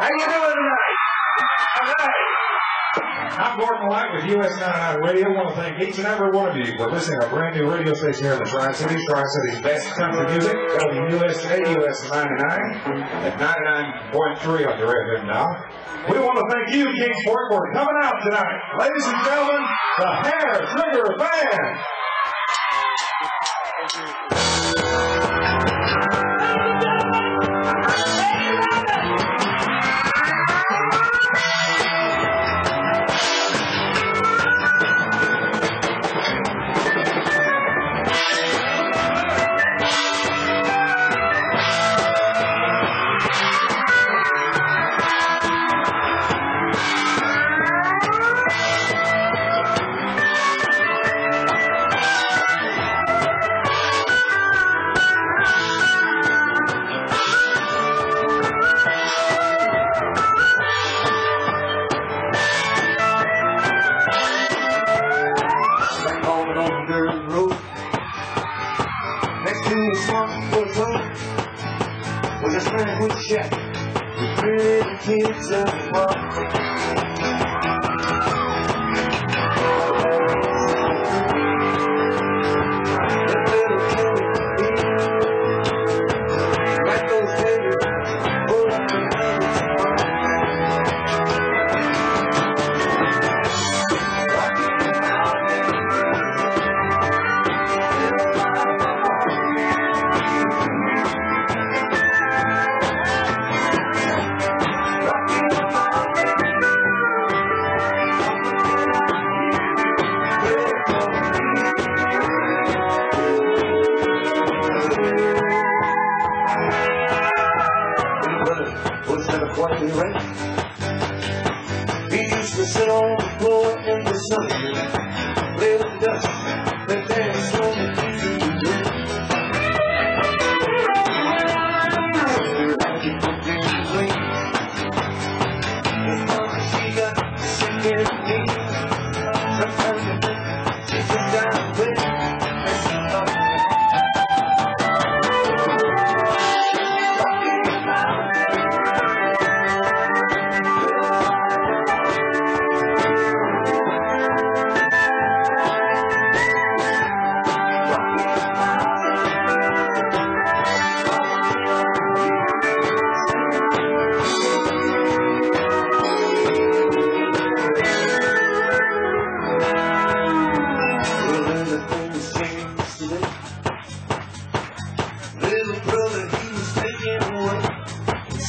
How you doing tonight? All right. I'm Gordon White with US99 Radio. I want to thank each and every one of you for listening to a brand new radio station here in the Tri-Cities, Tri-Cities best country music, WUSA, US99, at 99.3 on your FM now. We want to thank you, Kingsport, for coming out tonight. Ladies and gentlemen, the Hair Trigger Band. Full of road was a sandwich shack with pretty kids at the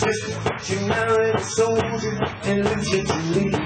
twisted. She married a soldier and lived here to leave.